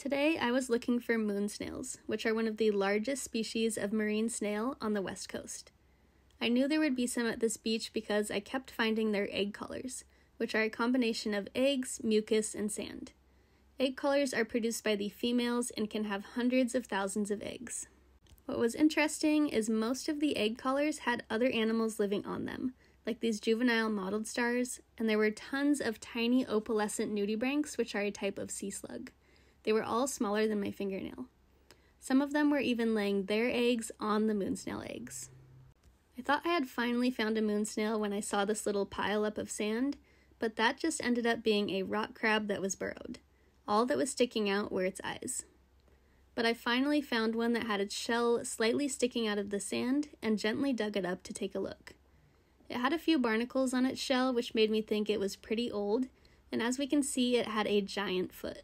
Today I was looking for moon snails, which are one of the largest species of marine snail on the west coast. I knew there would be some at this beach because I kept finding their egg collars, which are a combination of eggs, mucus, and sand. Egg collars are produced by the females and can have hundreds of thousands of eggs. What was interesting is most of the egg collars had other animals living on them, like these juvenile mottled stars, and there were tons of tiny opalescent nudibranchs, which are a type of sea slug. They were all smaller than my fingernail. Some of them were even laying their eggs on the moon snail eggs. I thought I had finally found a moon snail when I saw this little pile up of sand, but that just ended up being a rock crab that was burrowed. All that was sticking out were its eyes but I finally found one that had its shell slightly sticking out of the sand and gently dug it up to take a look. It had a few barnacles on its shell, which made me think it was pretty old, and as we can see, it had a giant foot.